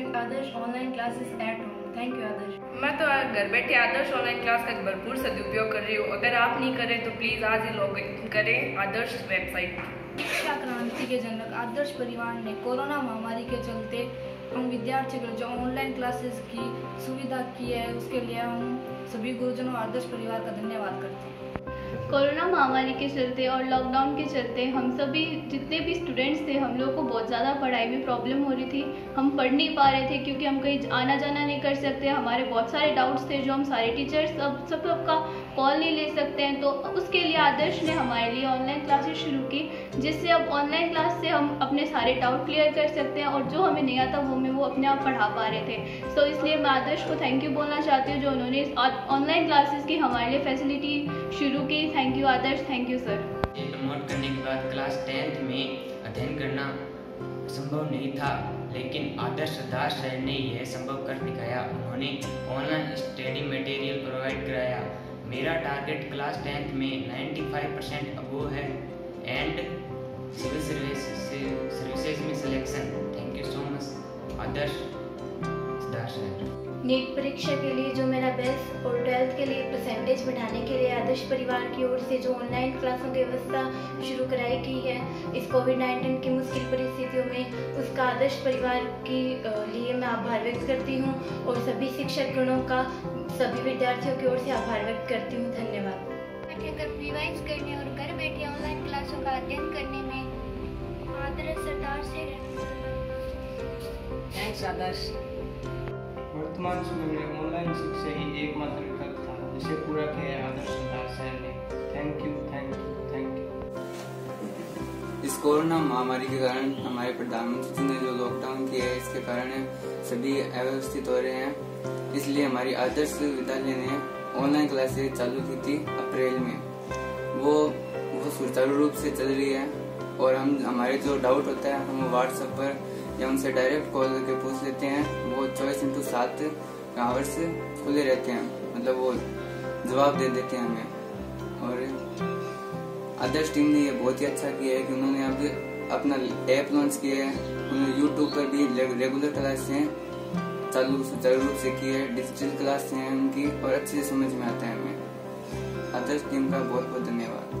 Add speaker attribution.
Speaker 1: Adarsh online classes at home thank you Adarsh
Speaker 2: मैं तो घर बैठे आदर्श ऑनलाइन क्लास का भरपूर सदुपयोग कर रही हूँ। अगर आप नहीं करें तो प्लीज़ आज ही लॉग इन करें आदर्श वेबसाइट
Speaker 1: शिक्षा क्रांति के जनक आदर्श परिवार ने कोरोना महामारी के चलते हम विद्यार्थियों को जो ऑनलाइन क्लासेस की सुविधा की है उसके लिए हम सभी गुरुजनों आदर्श परिवार का धन्यवाद करते हैं।
Speaker 3: कोरोना महामारी के चलते और लॉकडाउन के चलते हम सभी जितने भी स्टूडेंट्स थे, हम लोग को बहुत ज़्यादा पढ़ाई में प्रॉब्लम हो रही थी। हम पढ़ नहीं पा रहे थे क्योंकि हम कहीं आना जाना नहीं कर सकते। हमारे बहुत सारे डाउट्स थे जो हम सारे टीचर्स सब सब सबका कॉल नहीं ले सकते हैं। तो उसके लिए आदर्श ने हमारे लिए ऑनलाइन क्लासेस शुरू की, जिससे अब ऑनलाइन क्लास से हम अपने सारे डाउट क्लियर कर सकते हैं और जो हमें नहीं आता वो हमें वो अपने आप पढ़ा पा रहे थे। सो इसलिए मैं आदर्श को थैंक यू बोलना चाहती हूँ जो उन्होंने ऑनलाइन क्लासेस की हमारे लिए फैसिलिटी शुरू की। Thank you Adarsh thank you sir
Speaker 4: ये प्रमोट करने के बाद क्लास टेंथ में अध्ययन करना संभव नहीं था, लेकिन आदर्श दास सर ने यह संभव कर दिखाया। उन्होंने ऑनलाइन स्टडी मटेरियल प्रोवाइड कराया। मेरा टारगेट क्लास टेंथ में 95 परसेंट अबो है। एंड सिविल सर्विस सर्विसेज़ में selection thank you so much Adarsh Das sir.
Speaker 5: NEET परीक्षा के लिए जो मेरा बेस्ट और ट्वेल्थ के लिए परसेंटेज बढ़ाने के लिए आदर्श परिवार की ओर से जो ऑनलाइन क्लासों की व्यवस्था शुरू कराई गई है इस कोविड नाइन्टीन की मुश्किल परिस्थितियों में उसका आदर्श परिवार की लिए मैं आभार व्यक्त करती हूँ और सभी शिक्षक गणों का सभी विद्यार्थियों की ओर से आभार व्यक्त करती हूँ। धन्यवाद।
Speaker 6: रिवाइज करने और घर बैठे ऑनलाइन क्लासों का अध्ययन करने में आदर्श सरदार से
Speaker 2: थैंक्स आदर्श।
Speaker 7: वर्तमान समय में ऑनलाइन शिक्षा ही एकमात्र विकल्प था, जिसे पूरा किया आदर्श सरदार सर ने। Thank you thank you thank you
Speaker 8: इस कोरोना महामारी के कारण हमारे प्रधानमंत्री ने जो लॉकडाउन किया है, इसके कारण सभी अव्यवस्थित हो रहे हैं। इसलिए हमारी आदर्श विद्यालय ने ऑनलाइन क्लासेस चालू की थी अप्रैल में। वो वो सुचारू रूप से चल रही है और हम, हमारे जो डाउट होता है, हम व्हाट्सएप पर या उनसे डायरेक्ट कॉल करके पूछ लेते हैं, वो चौबीस इंटू सात आवर्स खुले रहते हैं। मतलब वो जवाब दे देते हैं हमें। और आदर्श टीम ने ये बहुत ही अच्छा किया है कि उन्होंने अब अपना ऐप लॉन्च किया है। उन्होंने यूट्यूब पर भी रेगुलर क्लासें चालू, सुचारू रूप से की है डिजिटल क्लास हैं उनकी, और अच्छे से समझ में आता है हमें। आदर्श टीम का बहुत बहुत धन्यवाद।